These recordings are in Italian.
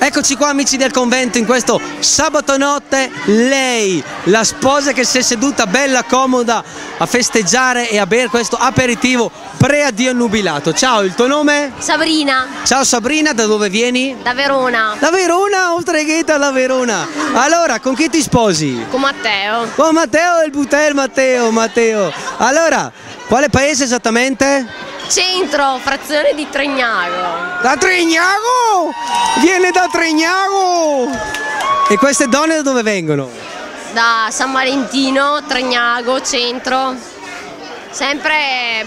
Eccoci qua amici del convento in questo sabato notte, lei, la sposa che si è seduta bella comoda a festeggiare e a bere questo aperitivo pre-addio nubilato. Ciao, il tuo nome? Sabrina, Ciao Sabrina, da dove vieni? da Verona, Da Verona, oltre che da Verona. Allora, con chi ti sposi? con Matteo. Oh Matteo il butel, Matteo, Matteo. Allora, quale paese esattamente? Centro, frazione di Tregnago. Da Trignago! Viene da Trignago! E queste donne da dove vengono? Da San Valentino, Tregnago, centro. Sempre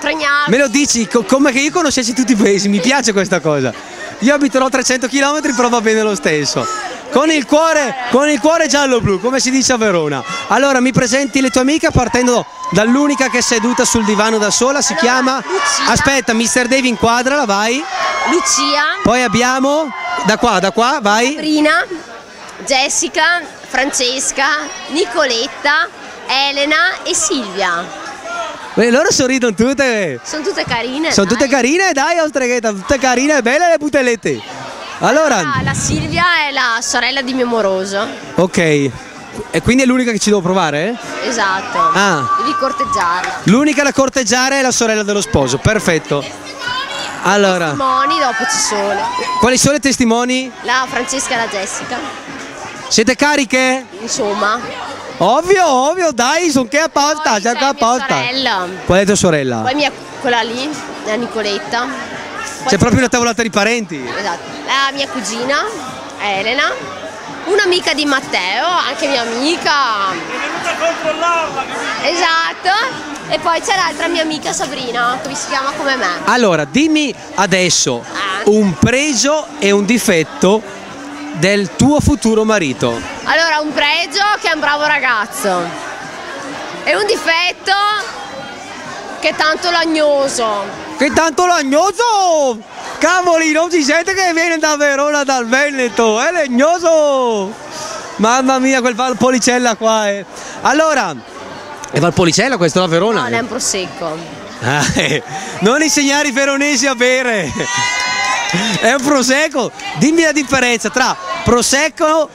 Tregnago. Me lo dici co- come che io conoscessi tutti i paesi, mi piace questa cosa. Io abiterò 300 km, però va bene lo stesso. Con il cuore, con il cuore giallo-blu, come si dice a Verona. Allora, mi presenti le tue amiche partendo dall'unica che è seduta sul divano da sola, si Allora, chiama... Lucia. Aspetta, Mr. Dave inquadrala, vai. Lucia, Poi abbiamo... Da qua, da qua, vai. Sabrina, Jessica, Francesca, Nicoletta, Elena e Silvia. Beh, loro sorridono tutte. Sono tutte carine. Sono dai. tutte carine, dai, oltre che tutte carine e belle le butellette. Allora, Ah, La Silvia è la sorella di mio moroso. ok. E quindi è l'unica che ci devo provare? Esatto. Ah. Devi corteggiarla. L'unica da corteggiare è la sorella dello sposo, perfetto. Allora, Moni, dopo ci sono. quali sono i testimoni? La Francesca e la Jessica. Siete cariche? Insomma. Ovvio, ovvio, dai, sono che apposta, già apposta. sorella. Qual è tua sorella? Poi mia, quella lì, la Nicoletta. C'è proprio una tavolata di parenti. Esatto. La mia cugina, Elena. Un'amica di Matteo, anche mia amica. Esatto. E poi c'è l'altra mia amica Sabrina, che si chiama come me. Allora, dimmi adesso Ah. un pregio e un difetto del tuo futuro marito. Allora, un pregio che è un bravo ragazzo. E un difetto che è tanto lagnoso. Che tanto lagnoso! Cavoli, non si sente che viene da Verona, dal Veneto, è legnoso! Mamma mia, quel Valpolicella qua è. Allora, è Valpolicella questo da Verona? No, non è un prosecco. Ah, eh, non insegnare i veronesi a bere! È un prosecco! Dimmi la differenza tra prosecco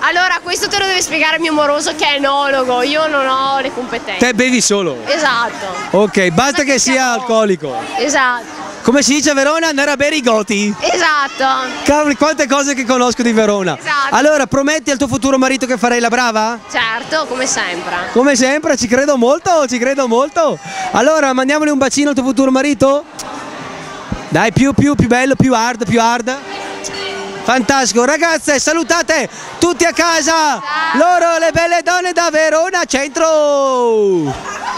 Allora, questo te lo deve spiegare mio moroso che è enologo. Io non ho le competenze. te bevi solo. Esatto. Ok, basta che sia siamo- alcolico. Esatto. Come si dice a Verona, andare a bere i goti. Esatto. Cavoli, quante cose che conosco di Verona. Esatto. Allora, prometti al tuo futuro marito che farei la brava? Certo, come sempre. Come sempre, ci credo molto, ci credo molto. Allora, mandiamole un bacino al tuo futuro marito? Dai, più, più, più bello, più hard, più hard. Fantastico, ragazze, salutate tutti a casa. Loro, le belle donne da Verona Centro.